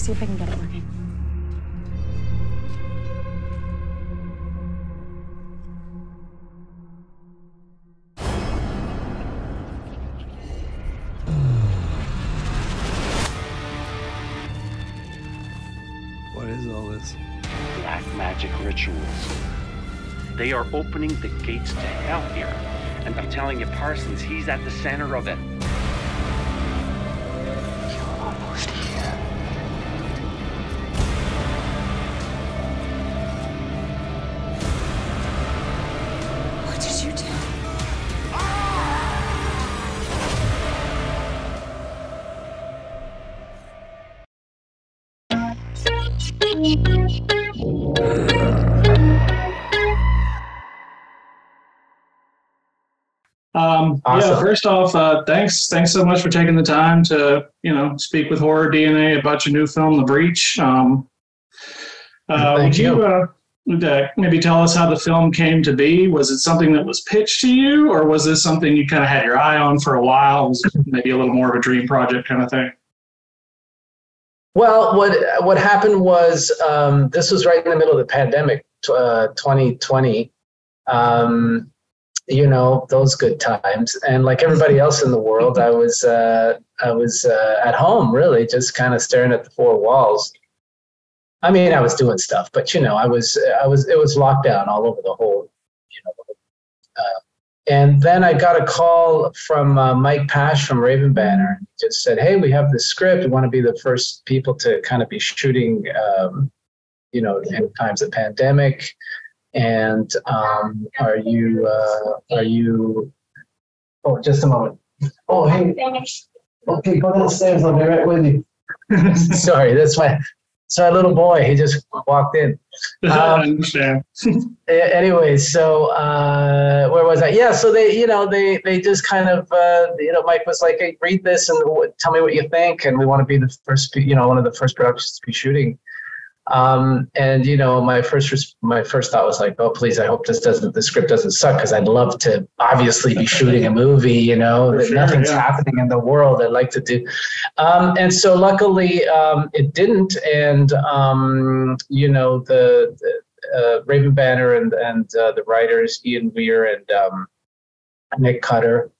see if I can get it working. What is all this? Black magic rituals. They are opening the gates to hell here. And I'm telling you, Parsons, he's at the center of it. Um, Yeah, first off, uh, thanks thanks so much for taking the time to you know speak with Horror DNA about your new film, The Breach. Um, uh, Thank would you, uh, would, uh, maybe tell us how the film came to be? Was it something that was pitched to you, or was this something you kind of had your eye on for a while? Was maybe a little more of a dream project kind of thing? Well, what what happened was um, this was right in the middle of the pandemic, uh, 2020. Um, you know those good times, and like everybody else in the world, I was uh, I was uh, at home, really, just kind of staring at the four walls. I mean, I was doing stuff, but you know, I was I was it was lockdown all over the whole, you know. Uh, and then I got a call from uh, Mike Paszt from Raven Banner. He just said, "Hey, we have this script. We want to be the first people to kind of be shooting, um, you know, in times of pandemic. And um, are you uh, are you? Oh, just a moment. Oh, hey. Okay, go downstairs. I'll be right with you. Sorry, that's my. It's my little boy. He just walked in. I understand. A- anyway, so uh, where was I? Yeah, so they, you know, they they just kind of, uh, you know, Mike was like, "Hey, read this and tell me what you think." And we want to be the first, you know, one of the first productions to be shooting. Um, and you know, my first res- my first thought was like, "Oh, please, I hope this doesn't the script doesn't suck because I'd love to obviously be shooting a movie. You know, that sure, nothing's yeah. happening in the world. I'd like to do." Um, and so, luckily, um, it didn't. And um, you know, the, the uh, Raven Banner and and uh, the writers Ian Weir and um, Nick Cutter.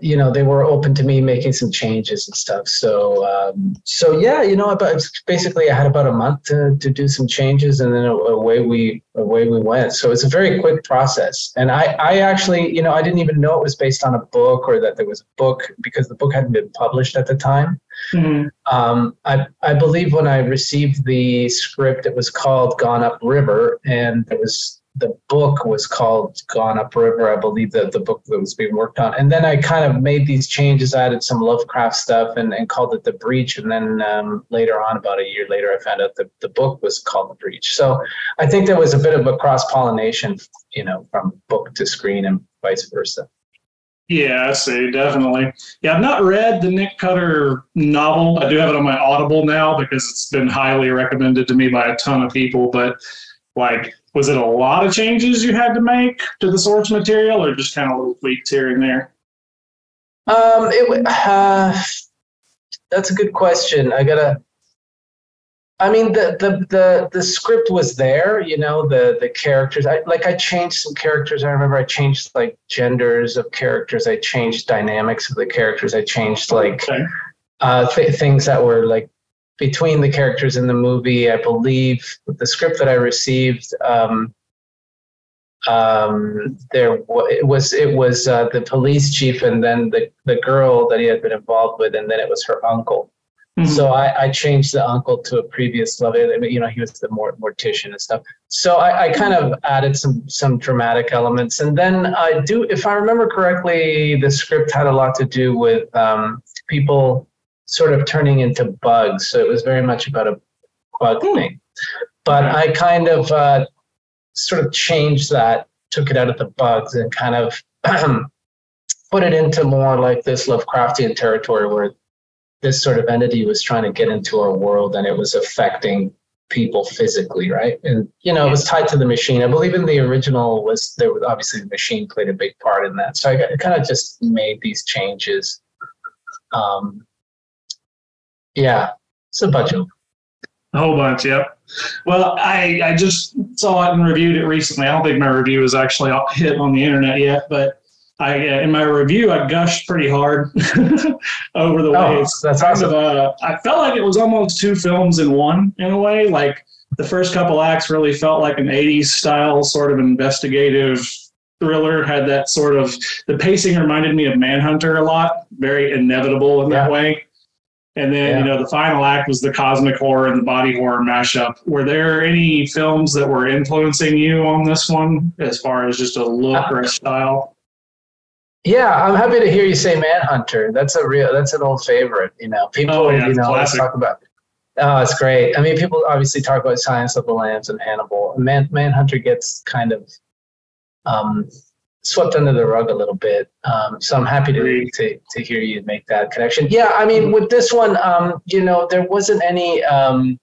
You know, they were open to me making some changes and stuff. So, um, so yeah, you know, about basically, I had about a month to, to do some changes, and then away we away we went. So it's a very quick process. And I, I actually, you know, I didn't even know it was based on a book or that there was a book because the book hadn't been published at the time. Mhm. Um, I, I believe when I received the script, it was called Gone Up River, and it was the book was called Gone Up River. I believe that the book that was being worked on, and then I kind of made these changes, added some Lovecraft stuff, and, and called it The Breach. And then um, later on, about a year later, I found out that the book was called The Breach. So I think there was a bit of a cross pollination, you know, from book to screen and vice versa. Yeah, I see, definitely. Yeah, I've not read the Nick Cutter novel. I do have it on my Audible now because it's been highly recommended to me by a ton of people. But like, was it a lot of changes you had to make to the source material, or just kind of little tweaks here and there? Um, it uh, that's a good question. I gotta. I mean, the, the the the script was there. You know, the the characters. I like. I changed some characters. I remember I changed like genders of characters. I changed dynamics of the characters. I changed like Okay. uh, th- things that were like between the characters in the movie. I believe the script that I received. Um, um, there wa- it was it was uh, the police chief and then the the girl that he had been involved with, and then it was her uncle. Mhm. So I, I changed the uncle to a previous level. I mean, You know, he was the mort- mortician and stuff. So I, I kind of added some some dramatic elements, and then I do, if I remember correctly, the script had a lot to do with um, people sort of turning into bugs. So it was very much about a bug thing. But I kind of uh, sort of changed that, took it out of the bugs, and kind of put it into more like this Lovecraftian territory where this sort of entity was trying to get into our world and it was affecting people physically, right? And you know, it was tied to the machine. I believe in the original was there was obviously the machine played a big part in that. So I kind of just made these changes. Um, Yeah, it's a bunch of. A whole bunch, yep. Well, I I just saw it and reviewed it recently. I don't think my review is actually hit on the internet yet, but I uh, in my review I gushed pretty hard over the way Oh, it's that's kind awesome. of uh, I felt like it was almost two films in one in a way. Like the first couple acts really felt like an '80s style sort of investigative thriller. Had that sort of the pacing reminded me of Manhunter a lot, very inevitable in that way. And then Yeah. you know the final act was the cosmic horror and the body horror mashup. Were there any films that were influencing you on this one as far as just a look or a style? Yeah, I'm happy to hear you say Manhunter. That's a real. That's an old favorite. You know, people. Oh, yeah, you know, classic. talk about. Oh, it's great. I mean, people obviously talk about Silence of the Lambs and Hannibal. Man, Manhunter gets kind of um, swept under the rug a little bit. Um, so I'm happy to, to to hear you make that connection. Yeah, I mean, with this one, um, you know, there wasn't any um,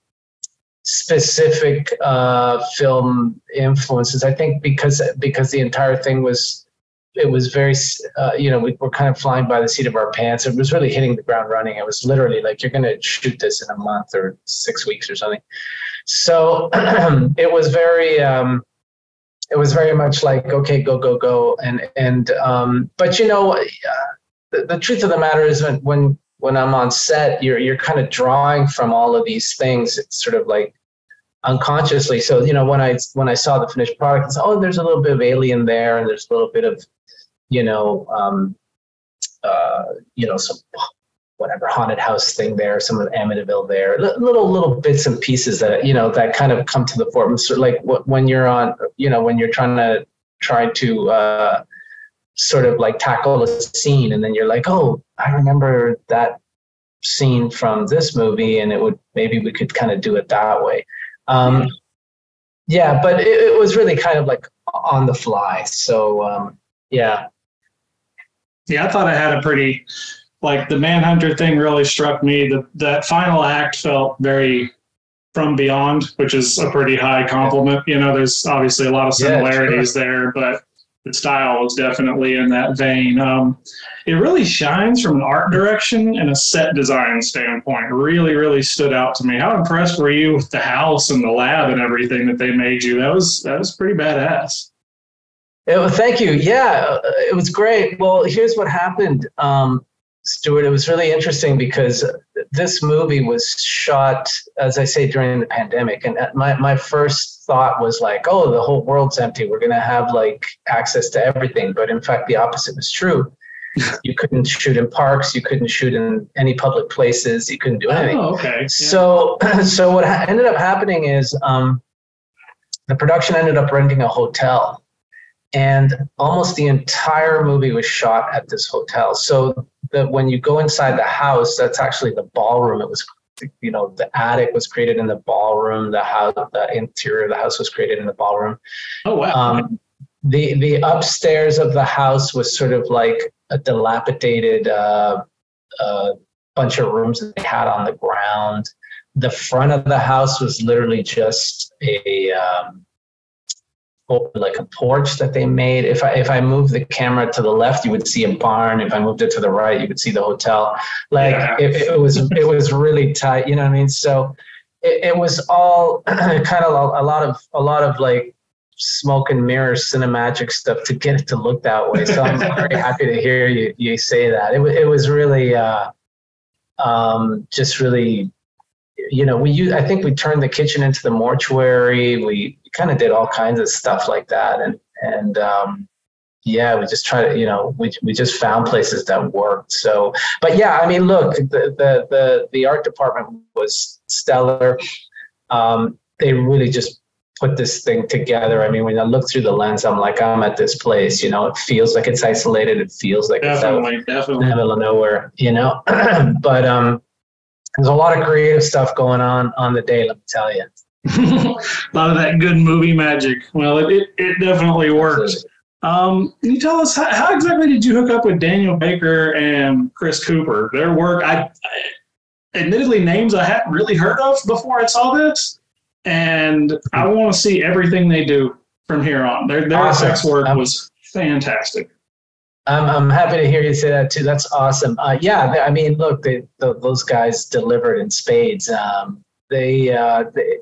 specific uh, film influences. I think because because the entire thing was it was very uh, you know we were kind of flying by the seat of our pants. It was really hitting the ground running. It was literally like you're going to shoot this in a month or six weeks or something. So it was very. Um, it was very much like okay go go go. And and um but you know the, the truth of the matter is when when when i'm on set you're you're kind of drawing from all of these things. It's sort of like unconsciously. So you know when i when i saw the finished product it's oh there's a little bit of alien there and there's a little bit of you know um uh you know some whatever haunted house thing there, some of Amityville there, little little bits and pieces that you know that kind of come to the fore. So like when you're on, you know, when you're trying to try to uh, sort of like tackle a scene, and then you're like, oh, I remember that scene from this movie, and it would maybe we could kind of do it that way. Um, yeah, but it, it was really kind of like on the fly. So um, yeah, Yeah, I thought I had a pretty like the Manhunter thing really struck me. The that final act felt very from beyond, which is a pretty high compliment. You know, there's obviously a lot of Yeah, similarities there, but the style was definitely in that vein. Um, it really shines from an art direction and a set design standpoint. It really, really stood out to me. How impressed were you with the house and the lab and everything that they made you? That was that was pretty badass. Yeah, well, thank you. Yeah, it was great. Well, here's what happened, um, Stuart. It was really interesting because this movie was shot, as I say, during the pandemic, and my my first thought was like, "Oh, the whole world's empty. We're gonna have like access to everything." But in fact, the opposite was true. you couldn't shoot in parks. You couldn't shoot in any public places. You couldn't do anything. Oh, okay. Yeah. So, so what ha- ended up happening is um, the production ended up renting a hotel, and almost the entire movie was shot at this hotel. So that when you go inside the house, that's actually the ballroom. It was, you know, the attic was created in the ballroom. The house, the interior of the house was created in the ballroom. oh wow. Um, the the upstairs of the house was sort of like a dilapidated uh, uh, bunch of rooms that they had on the ground. The front of the house was literally just a um, oh, like a porch that they made. If I if I moved the camera to the left, you would see a barn. If I moved it to the right, you would see the hotel. Like Yeah. it, it was it was really tight. You know what I mean? So it, it was all kind of a, a lot of a lot of like smoke and mirror cinemagic stuff to get it to look that way. So I'm very happy to hear you you say that. It it was really uh, um, just really you know we use, I think we turned the kitchen into the mortuary. We kind of did all kinds of stuff like that, and and um, yeah, we just try to you know we we just found places that worked. So, but yeah, I mean, look, the the the, the art department was stellar. Um, they really just put this thing together. I mean, when I look through the lens, I'm like, I'm at this place. You know, it feels like it's isolated. It feels like it's out definitely, in definitely. the middle of nowhere. You know, but um, there's a lot of creative stuff going on on the day. Let me tell you. a lot of that good movie magic. Well, it, it, it definitely worked. Um, can you tell us how, how exactly did you hook up with Daniel Baker and Chris Cooper? Their work, I, I admittedly names I hadn't really heard of before I saw this, and I want to see everything they do from here on. Their their Awesome. effects work was fantastic. I'm, I'm happy to hear you say that too. That's awesome. Uh, yeah, I mean, look, they, the, those guys delivered in spades. Um, they, uh, they,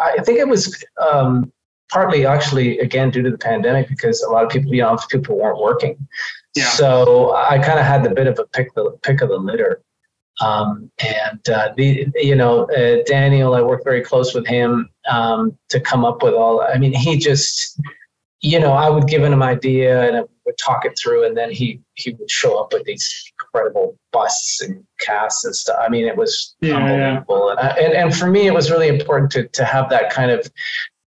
I think it was um, partly actually again due to the pandemic because a lot of people, you know, people weren't working. Yeah. So I kind of had the bit of a pick the pick of the litter. Um, and uh, the you know uh, Daniel, I worked very close with him um, to come up with all. I mean, he just you know I would give him an idea and would talk it through, and then he he would show up with these incredible busts and casts and stuff. I mean, it was Yeah, unbelievable. And, I, and and for me, it was really important to to have that kind of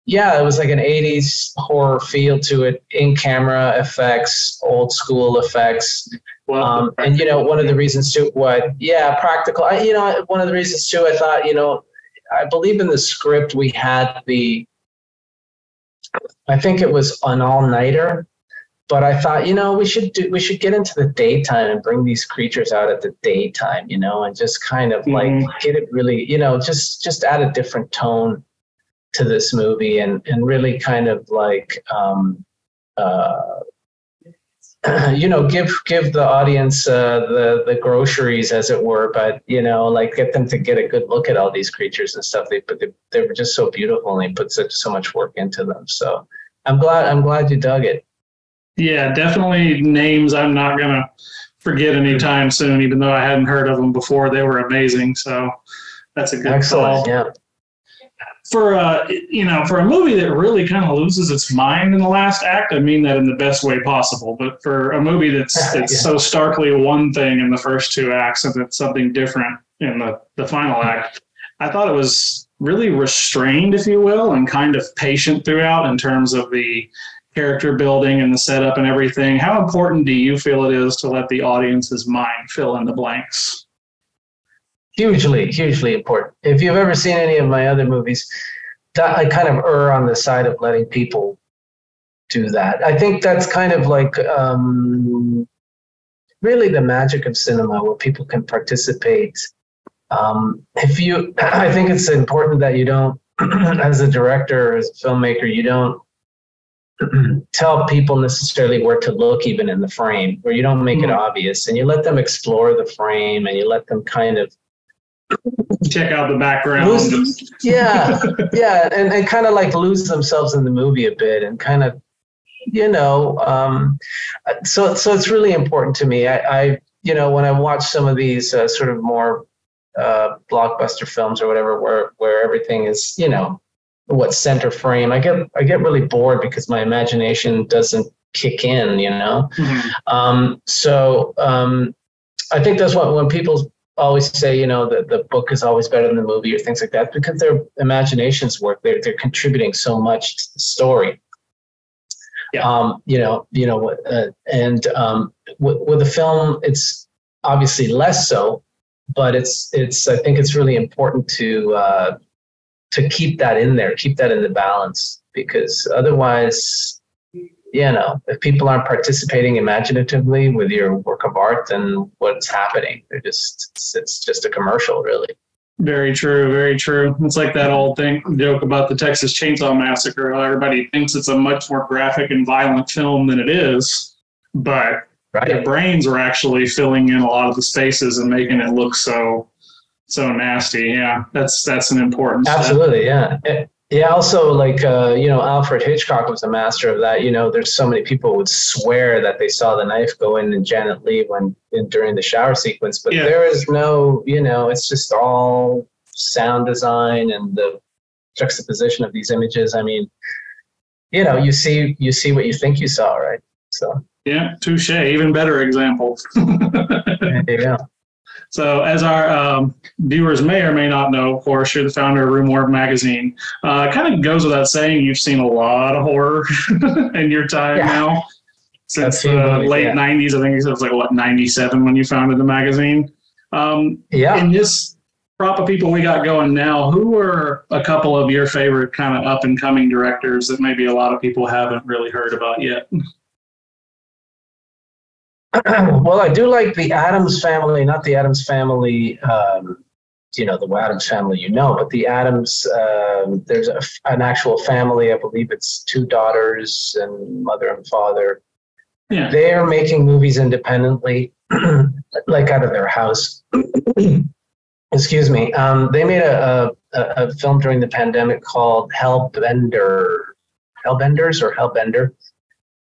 yeah, it was like an 80s horror feel to it, in camera effects, old school effects. Well, Um, and you know, one of the reasons too, what, yeah, practical. I, you know, one of the reasons too, I thought, you know, I believe in the script we had the, I think it was an all nighter, but I thought, you know, we should do, we should get into the daytime and bring these creatures out at the daytime, you know, and just kind of like Mhm. get it really, you know, just just add a different tone to this movie and and really kind of like um uh you know give give the audience uh the the groceries as it were but you know like get them to get a good look at all these creatures and stuff. They but they, they were just so beautiful and they put such so much work into them. So i'm glad i'm glad you dug it Yeah, definitely names I'm not gonna forget anytime soon, even though I hadn't heard of them before. They were amazing. So that's a good excellent call. yeah For uh, you know, for a movie that really kind of loses its mind in the last act, I mean that in the best way possible. But for a movie that's that's Yeah. so starkly one thing in the first two acts and it's something different in the the final act, I thought it was really restrained, if you will, and kind of patient throughout in terms of the character building and the setup and everything. How important do you feel it is to let the audience's mind fill in the blanks? hugely hugely important if you've ever seen any of my other movies i kind of err on the side of letting people do that i think that's kind of like um, really the magic of cinema where people can participate um, if you i think it's important that you don't as a director as a filmmaker you don't tell people necessarily where to look even in the frame where you don't make it Mhm. obvious and you let them explore the frame and you let them kind of Check out the background. Lose- yeah yeah and, and kind of like lose themselves in the movie a bit and kind of you know um, so so it's really important to me i, I you know when i watch some of these uh, sort of more uh, blockbuster films or whatever where where everything is you know what center frame i get i get really bored because my imagination doesn't kick in you know Mhm. um, so um, I think that's what when people always say, you know, that the book is always better than the movie or things like that, because their imaginations work. They're they're contributing so much to the story. Yeah. Um, you know, you know, uh, and um, with, with the film, it's obviously less so, but it's it's. I think it's really important to uh, to keep that in there, keep that in the balance, because otherwise, you know, if people aren't participating imaginatively with your work of art, then what's happening? They're just it's, it's just a commercial, really. Very true, very true. It's like that old thing joke about the Texas Chainsaw Massacre. Everybody thinks it's a much more graphic and violent film than it is, but their brains are actually filling in a lot of the spaces and making it look so so nasty. Yeah, that's that's an important step. Absolutely, yeah. Eh, Yeah, also like uh, you know, Alfred Hitchcock was a master of that. You know, there's so many people would swear that they saw the knife go in and Janet Leigh when in, during the shower sequence, but Yeah. there is no, you know, it's just all sound design and the juxtaposition of these images. I mean, you know, you see you see what you think you saw, right? So Yeah, touche. Even better example. go. So, as our um, viewers may or may not know, of course, you're the founder of Rue Morgue Magazine. Uh, it kind of goes without saying you've seen a lot of horror in your time Yeah. now. Since the movies, late yeah. 90s, I think it was like, what, 97 when you founded the magazine. Um, Yeah. in this crop of people we got going now, who are a couple of your favorite kind of up and coming directors that maybe a lot of people haven't really heard about yet? well, I do like the Adams family, not the Adams family, um, you know, the Adams family you know, but the Adams, um, there's a, an actual family. I believe it's two daughters and mother and father. Yeah. they are making movies independently, like out of their house. Excuse me. Um, they made a, a, a film during the pandemic called Hellbender, Hellbenders or Hellbender.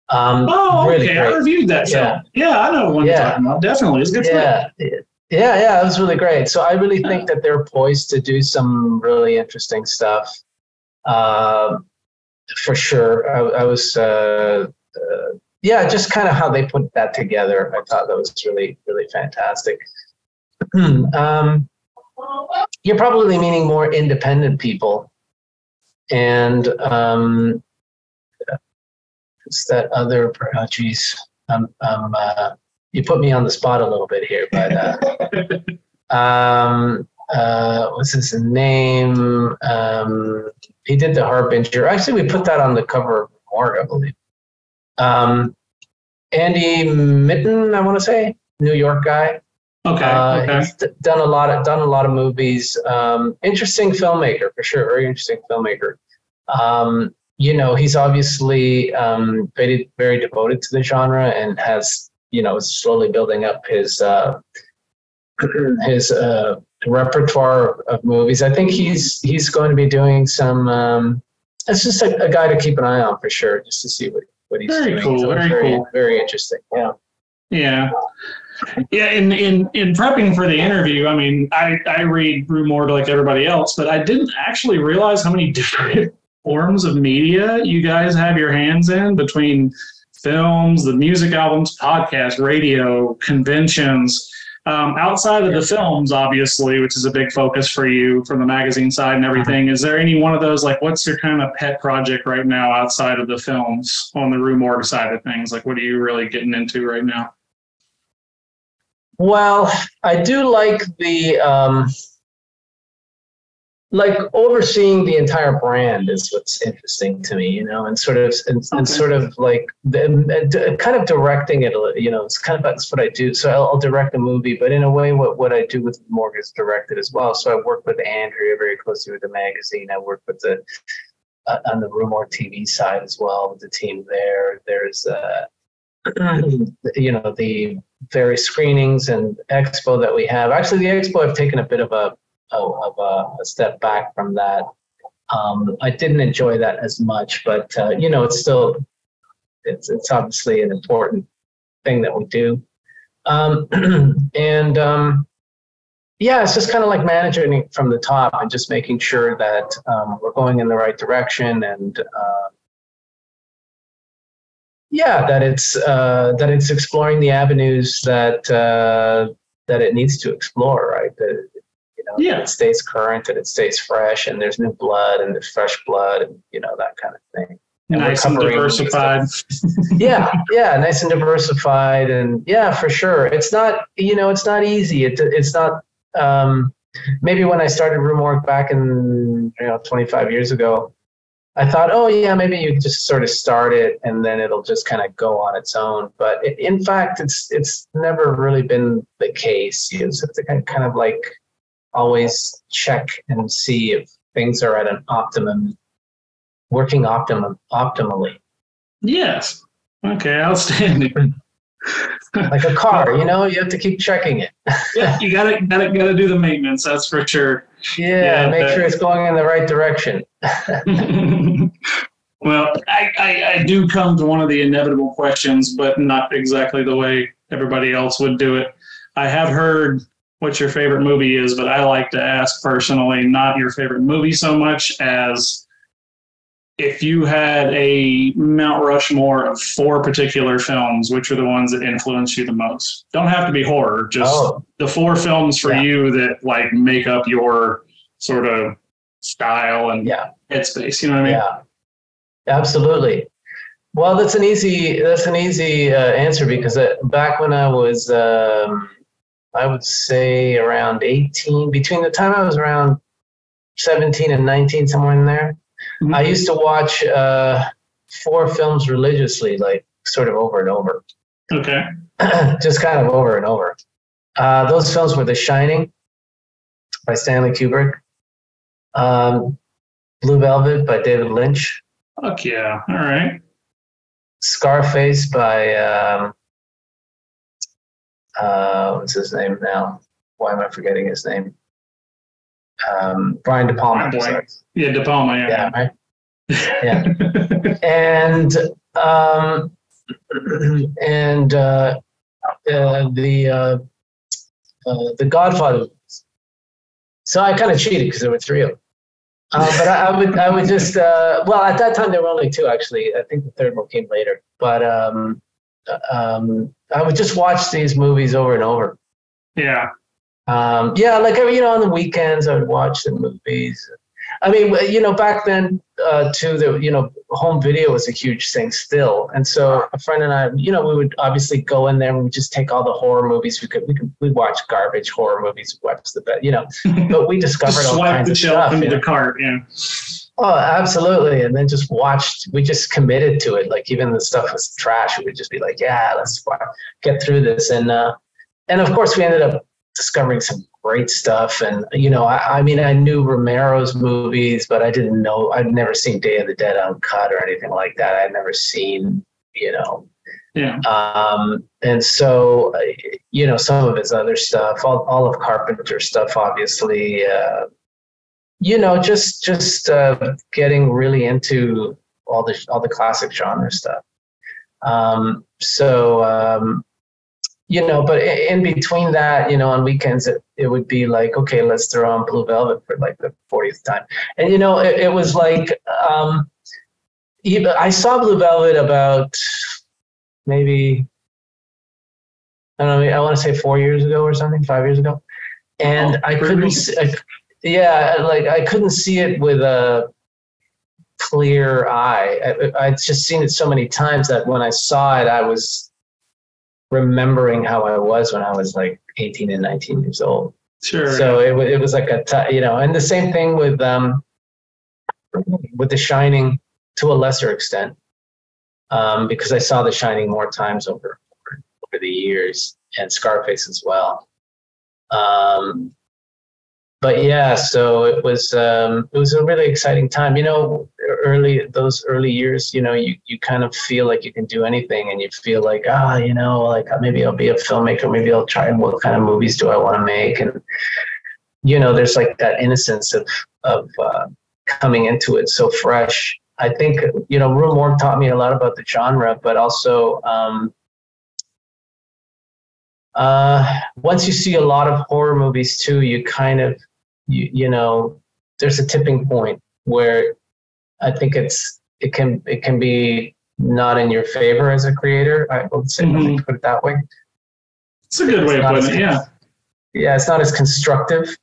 Um, Oh, really okay. I reviewed that Yeah. film. Yeah, I know what you're Yeah. talking about. Definitely. It's good. yeah, yeah, yeah. It was really great. So I really think that they're poised to do some really interesting stuff. Um, for sure. I, I was, uh, uh, yeah, just kind of how they put that together. I thought that was really, really fantastic. um, you're probably meaning more independent people, and um, it's that other. Oh, geez, I'm, I'm, uh, you put me on the spot a little bit here, but. Uh, um, uh, what's his name? Um, he did the Harbinger. Actually, we put that on the cover of Morgue, I believe. Um, Andy Mitton, I want to say, New York guy. Okay. Uh, okay. He's done a lot of done a lot of movies. Um, interesting filmmaker for sure. Very interesting filmmaker. Um, you know, he's obviously um, very very devoted to the genre and has you know is slowly building up his uh, his uh, repertoire of movies. I think he's he's going to be doing some. Um, it's just a, a guy to keep an eye on for sure, just to see what what he's Very doing. cool, So very very cool. very interesting. Yeah. Yeah. Yeah, in, in in prepping for the interview, I mean, I, I read Rue Morgue like everybody else, but I didn't actually realize how many different forms of media you guys have your hands in between films, the music albums, podcast, radio, conventions. Um, outside of the films, obviously, which is a big focus for you from the magazine side and everything, is there any one of those like what's your kind of pet project right now outside of the films on the Rue Morgue side of things? Like, what are you really getting into right now? Well, I do like the um, like overseeing the entire brand is what's interesting to me, you know, and sort of and, and sort of like the, and d- kind of directing it. You know, it's kind of that's what I do. So I'll, I'll direct a movie, but in a way, what what I do with Morgan is directed as well. So I work with Andrea very closely with the magazine. I work with the uh, on the Rue Morgue TV side as well with the team there. There's uh, you know the various screenings and expo that we have. Actually, the expo I've taken a bit of a of a, a step back from that. Um, I didn't enjoy that as much, but uh, you know, it's still it's it's obviously an important thing that we do. Um, and um, yeah, it's just kind of like managing it from the top and just making sure that um, we're going in the right direction and. Uh, yeah, that it's uh, that it's exploring the avenues that uh, that it needs to explore, right? That know, Yeah. it stays current and it stays fresh, and there's new blood and there's fresh blood, and you know that kind of thing. And nice and diversified. yeah, yeah, nice and diversified, and yeah, for sure. It's not, you know, it's not easy. It, it's not. Um, maybe when I started Rue Morgue back in you know 25 years ago, I thought, oh yeah, maybe you just sort of start it and then it'll just kind of go on its own. But it, in fact, it's it's never really been the case. Have kind kind of like always check and see if things are at an optimum, working optimum optimally. Yes. Okay, outstanding. like a car, you know, you have to keep checking it. yeah, you gotta gotta gotta do the maintenance, that's for sure. Yeah, Yeah, make but- sure it's going in the right direction. well, I, I, I do come to one of the inevitable questions, but not exactly the way everybody else would do it. I have heard what your favorite movie is, but I like to ask personally, not your favorite movie so much as if you had a Mount Rushmore of four particular films, which are the ones that influence you the most? Don't have to be horror, just Oh, the four films for Yeah. you that like make up your sort of style and yeah, headspace. You know what I mean? yeah, absolutely. Well, that's an easy that's an easy uh, answer because uh, back when I was, um, I would say around eighteen, between the time I was around seventeen and nineteen, somewhere in there, Mhm. I used to watch uh, four films religiously, like sort of over and over. Okay. just kind of over and over. Uh, those films were The Shining by Stanley Kubrick, um, Blue Velvet by David Lynch, Fuck yeah. All right. Scarface by um, uh, what's his name now? Why am I forgetting his name? Um, Brian De Palma. Yeah, De Palma. Yeah, Yeah. right. Yeah. and um, and uh, uh, the uh, uh, the Godfather. So I kind of cheated because there were three of them. Uh, but I, I would I would just uh, well at that time there were only two actually. I think the third one came later. But um, um, I would just watch these movies over and over. yeah. Um, yeah, like you know, on the weekends I would watch the movies. I mean, you know, back then uh, too, the you know, home video was a huge thing still, and so a friend and I, you know, we would obviously go in there and we just take all the horror movies we could. We could we watch garbage horror movies, watch the best, you know, but we discovered all swipe kinds the of shelf stuff. into you know. the cart. Yeah. Oh, absolutely. And then just watched, we just committed to it. Like even the stuff was trash. We would just be like, yeah, let's get through this. And, uh, and of course we ended up discovering some great stuff. And, you know, I, I mean, I knew Romero's movies, but I didn't know, I'd never seen Day of the Dead Uncut or anything like that. I'd never seen, you know, Yeah. um, and so, uh, you know, some of his other stuff, all, all of Carpenter's stuff, obviously, uh, you know, just just uh, getting really into all the all the classic genre stuff. Um, so, um, you know, but in between that, you know, on weekends it, it would be like, okay, let's throw on Blue Velvet for like the 40th time, and you know, it, it was like. Um, even, I saw Blue Velvet about maybe I don't know. I want to say four years ago or something, five years ago, and Oh, I couldn't. See, I, yeah, like I couldn't see it with a clear eye. I, I'd just seen it so many times that when I saw it, I was remembering how I was when I was like 18 and 19 years old. Sure. So it, it was like a, t- you know, and the same thing with um, with The Shining to a lesser extent, um, because I saw The Shining more times over over the years, and Scarface as well. Um, but yeah, so it was um, it was a really exciting time. You know, early those early years, you know, you you kind of feel like you can do anything, and you feel like ah, you know, like maybe I'll be a filmmaker, maybe I'll try. What kind of movies do I want to make? And you know, there's like that innocence of of uh, coming into it so fresh. I think you know, Rue Morgue taught me a lot about the genre, but also. Um, uh, once you see a lot of horror movies too, you kind of, you, you know, there's a tipping point where I think it's it can it can be not in your favor as a creator. I would say let me put it that way. it's a good way of putting it. Yeah. Yeah, it's not as constructive.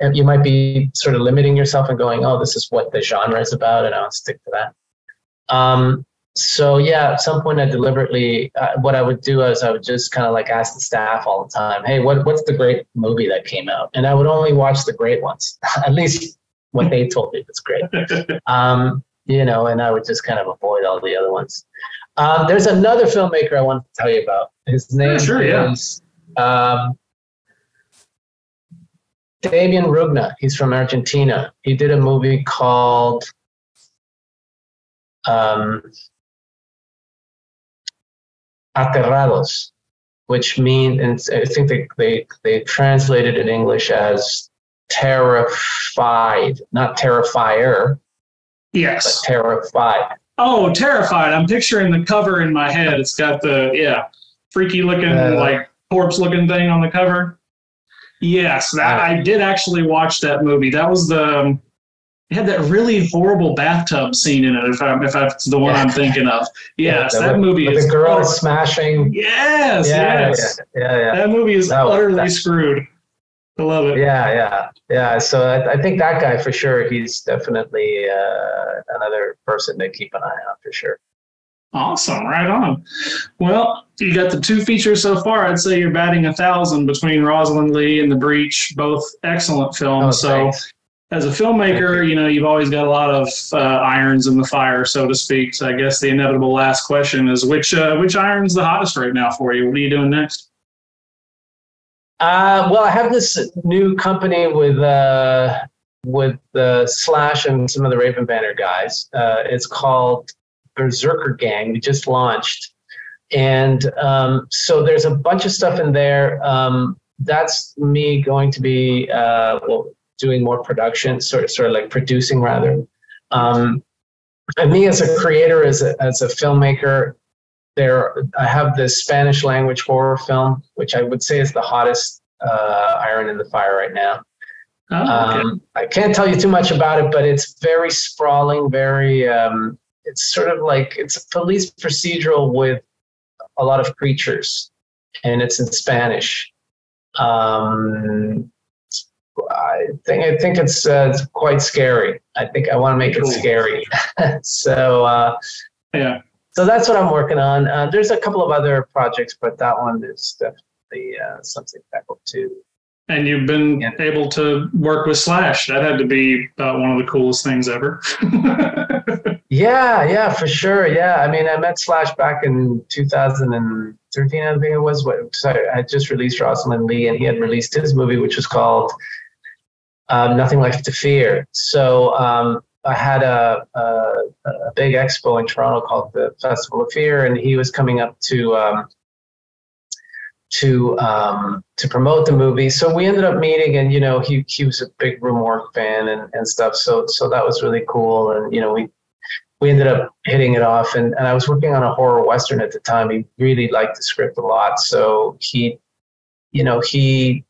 And you might be sort of limiting yourself and going, "Oh, this is what the genre is about," and I'll stick to that. Um, so yeah, at some point I deliberately, uh, what I would do is I would just kind of like ask the staff all the time, "Hey, what what's the great movie that came out?" And I would only watch the great ones, at least what they told me was great. Um, you know, and I would just kind of avoid all the other ones. Um, there's another filmmaker I wanted to tell you about. His name sure, yeah. is um, Demián Rugna. He's from Argentina. He did a movie called um, Aterrados, which mean, and I think they, they, they translated it in English as terrified, not terrifier, but yes. terrified. Oh, terrified. I'm picturing the cover in my head. It's got the yeah, freaky looking Uh, like corpse looking thing on the cover. Yes, that Uh, I did actually watch that movie. That was the um, it had that really horrible bathtub scene in it. If I'm if that's the one Yeah. I'm thinking of. Yes, the- that movie the, is The girl is smashing. Yes, Yeah, yes. yeah, yeah, yeah. That movie is utterly that- screwed. I love it. Yeah, yeah, yeah. So I, I think that guy for sure. He's definitely uh, another person to keep an eye on for sure. Awesome, right on. Well, you got the two features so far. I'd say you're batting a thousand between Rosalind Leigh and The Breach, both excellent films. Oh, so, thanks. As a filmmaker, you know you've always got a lot of uh, irons in the fire, so to speak. So, I guess the inevitable last question is which uh, which iron's the hottest right now for you? What are you doing next? Uh, well, I have this new company with uh, with uh, Slash and some of the Raven Banner guys. Uh, it's called Berserker Gang. We just launched, and um, so there's a bunch of stuff in there. Um, that's me going to be uh, well doing more production, sort of, sort of like producing rather. Um, and me as a creator, as a, as a filmmaker, there I have this Spanish language horror film, which I would say is the hottest uh, iron in the fire right now. Oh, okay. Um, I can't tell you too much about it, but it's very sprawling, very. Um, it's sort of like it's a police procedural with a lot of creatures, and it's in Spanish. Um, I think I think it's, uh, it's quite scary. I think I want to make it scary. so uh, yeah. so that's what I'm working on. Uh, there's a couple of other projects, but that one is definitely uh, something I hope to And you've been Yeah. able to work with Slash. That had to be uh, one of the coolest things ever. Yeah, yeah, for sure. Yeah, I mean, I met Slash back in 2013, I think it was. What so I just released Rosalind Leigh, and he had released his movie, which was called um, "Nothing Left to Fear." So um, I had a, a a big expo in Toronto called the Festival of Fear, and he was coming up to um, to um, to promote the movie. So we ended up meeting, and you know, he he was a big room fan and, and stuff. So so that was really cool, and you know, we we ended up hitting it off and, and I was working on a horror western at the time. He really liked the script a lot. So he, you know, he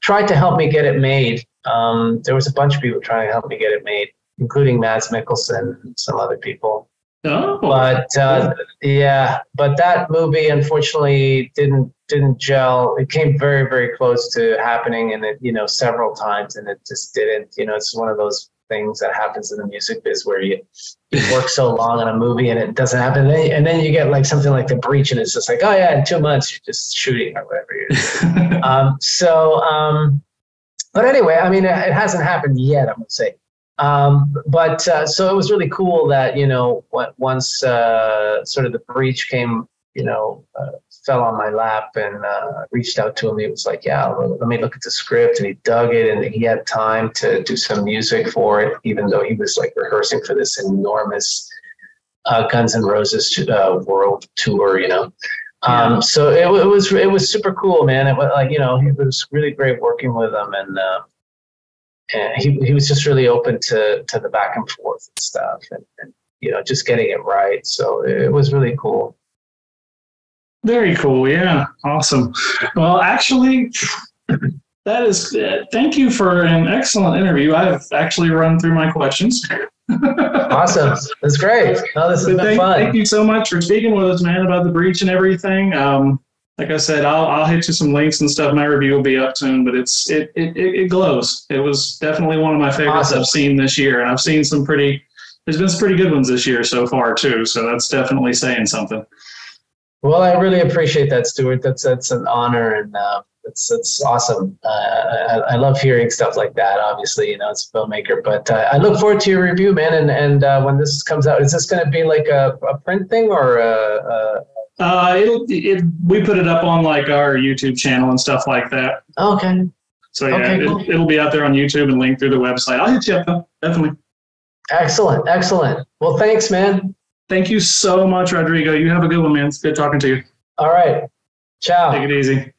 tried to help me get it made. Um, there was a bunch of people trying to help me get it made, including Mads Mikkelsen and some other people. oh, But uh, yeah, but that movie unfortunately didn't didn't gel. It came very very close to happening, and it you know several times, and it just didn't. You know, it's one of those things that happens in the music biz where you you work so long on a movie and it doesn't happen, and then, and then you get like something like the breach, and it's just like, oh yeah, in two months you're just shooting or whatever. Um, so, um, but anyway, I mean, it, hasn't happened yet. I would say. Um, but uh, so it was really cool that you know once uh, sort of the breach came, you know, uh, fell on my lap and uh, reached out to him. He was like, "Yeah, let let me look at the script," and he dug it, and he had time to do some music for it, even though he was like rehearsing for this enormous uh, Guns N' Roses uh, world tour, you know. Um, so it, it was it was super cool, man. It was like you know it was really great working with him, and uh, and he he was just really open to to the back and forth and stuff, and, and you know just getting it right. So it was really cool. Very cool. Yeah. Awesome. Well, actually, that is, uh, thank you for an excellent interview. I've actually run through my questions. Awesome, that's great. Oh, this has But been thank, fun. thank you so much for speaking with us, man, about the breach and everything. Um, like I said, I'll, I'll hit you some links and stuff. My review will be up soon, but it's it, it, it, it glows. It was definitely one of my favorites Awesome. I've seen this year, and I've seen some pretty. There's been some pretty good ones this year so far too, so that's definitely saying something. Well, I really appreciate that, Stuart. That's that's an honor, and uh, it's it's awesome. Uh, I, I love hearing stuff like that. Obviously, you know, it's a filmmaker, but uh, I look forward to your review, man. And and uh, when this comes out, is this going to be like a, a print thing or a, a Uh, it'll it, we put it up on like our YouTube channel and stuff like that. oh, okay? So yeah, Okay, cool. it, it'll be out there on YouTube and linked through the website. I'll hit you up though, definitely. Excellent, excellent. Well, thanks, man. Thank you so much, Rodrigo. You have a good one, man. It's good talking to you. All right, ciao. Take it easy.